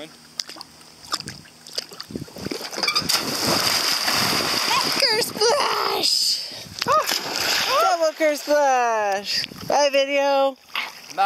One. Curse splash! Ah, double curse splash! Bye, video.